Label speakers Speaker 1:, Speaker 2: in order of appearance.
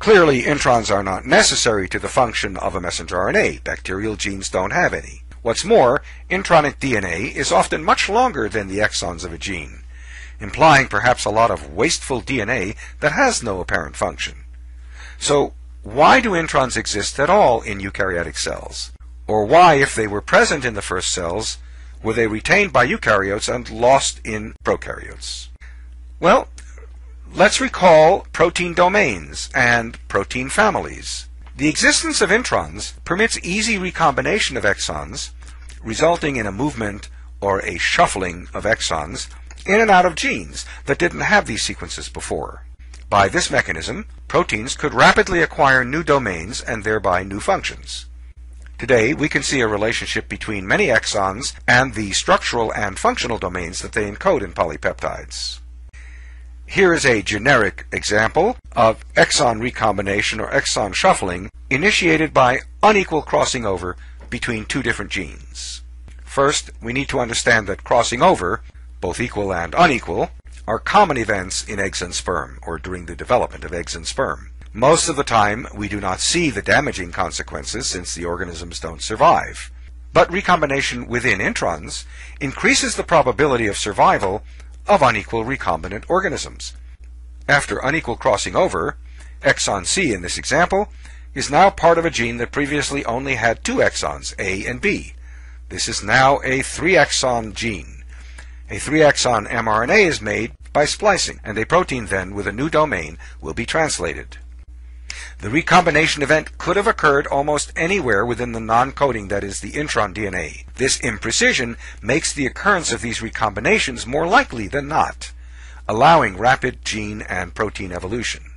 Speaker 1: Clearly, introns are not necessary to the function of a messenger RNA. Bacterial genes don't have any. What's more, intronic DNA is often much longer than the exons of a gene, implying perhaps a lot of wasteful DNA that has no apparent function. So, why do introns exist at all in eukaryotic cells? Or why, if they were present in the first cells, were they retained by eukaryotes and lost in prokaryotes? Well, let's recall protein domains and protein families. The existence of introns permits easy recombination of exons, resulting in a movement or a shuffling of exons in and out of genes that didn't have these sequences before. By this mechanism, proteins could rapidly acquire new domains and thereby new functions. Today, we can see a relationship between many exons and the structural and functional domains that they encode in polypeptides. Here is a generic example of exon recombination or exon shuffling initiated by unequal crossing over between two different genes. First, we need to understand that crossing over, both equal and unequal, are common events in eggs and sperm, or during the development of eggs and sperm. Most of the time, we do not see the damaging consequences since the organisms don't survive. But recombination within introns increases the probability of survival of unequal recombinant organisms. After unequal crossing over, exon C in this example is now part of a gene that previously only had two exons, A and B. This is now a three exon gene. A three exon mRNA is made by splicing, and a protein then with a new domain will be translated. The recombination event could have occurred almost anywhere within the non-coding that is the intron DNA. This imprecision makes the occurrence of these recombinations more likely than not, allowing rapid gene and protein evolution.